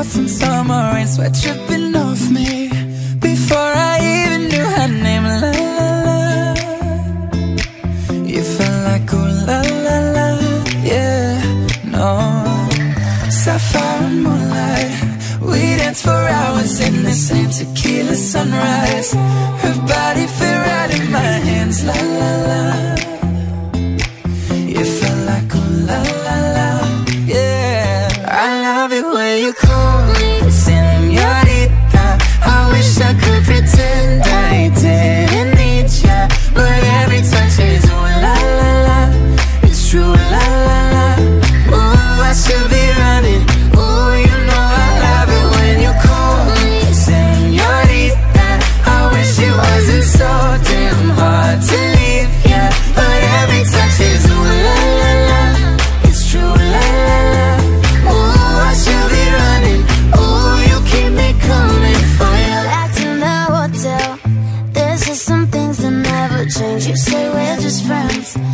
off in summer rain Sweat dripping off me Before I even knew her name La la la. You felt like ooh la la la Yeah, no. Sapphire and moonlight We danced for hours in the same tequila sunrise. Her body fit right in my hands La la la. You change. You say we're just friends.